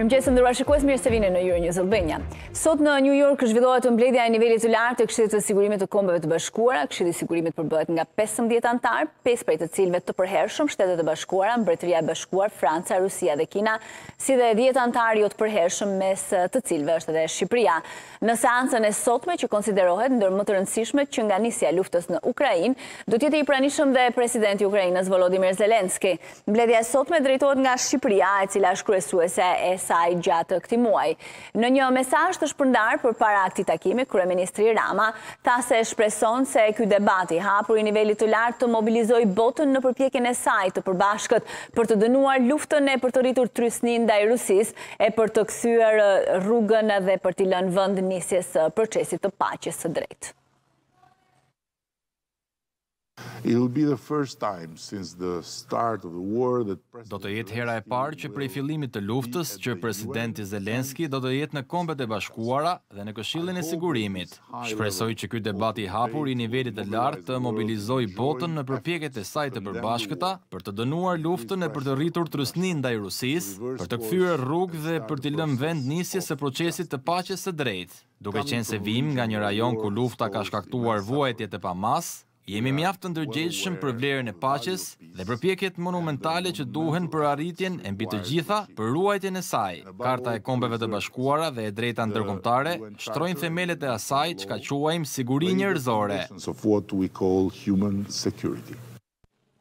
Mirëmëngjes të nderuar shikues mirë se vini në Euro News Albania. Sot në New York zhvillohet mbledhja e nivelit të lartë të këshillit të sigurimit të kombeve të bashkuara. Këshilli i Sigurimit përbëhet nga 15 anëtarë, 5 prej të cilëve të përhershëm, shtetet e bashkuara, mbretëria e bashkuar, Franca, Rusia dhe Kina, si dhe 10 anëtarë jo të përhershëm mes të cilëve është dhe Shqipëria. Në seancën e sotme që konsiderohet ndër më të rëndësishmet që nga nisja e luftës në Ukrainë, do të jetë i pranishëm dhe presidenti i Ukrainës Volodymyr Zelensky. Mbledhja e sotme drejtohet nga Shqipëria, e cila është kryesuese e saj gjatë këtij muaji. Në një mesazh të shpërndarë përpara këtij takimi, kryeministri Rama tha se shpreson se ky debat i hapur i nivelit të lartë të mobilizojë botën në përpjekjen e saj të përbashkët për të dënuar luftën e për të rritur trysninë ndaj Rusisë e për të kthyer rrugën dhe për t'i lënë vend nisjes së procesit të paqes së drejtë. Do të jetë hera e parë që prej fillimit të luftës që Presidenti Zelensky do të jetë në Kombet e Bashkuara dhe në Këshillin e Sigurimit. Shpresoj që ky debat i hapur i nivelit të lartë të mobilizojë botën në përpjekjet e saj të përbashkëta për të dënuar luftën e për të rritur trysninë ndaj Rusisë, për të kthyer rrugë dhe për t'i lënë vend nisjes së procesit të paqes së drejtë. Duke qenë se vijmë nga një rajon ku lufta ka shkaktuar vuajtje të pamasë, Jemi mjaft të ndërgjegjshëm për vlerën e paqes dhe përpjekjet monumentale që duhen për arritjen e mbi të gjitha për ruajtjen e saj. Karta e Kombeve të Bashkuara dhe e drejta ndërkombëtare shtrojnë themelet e asaj çka quajmë siguri njerëzore.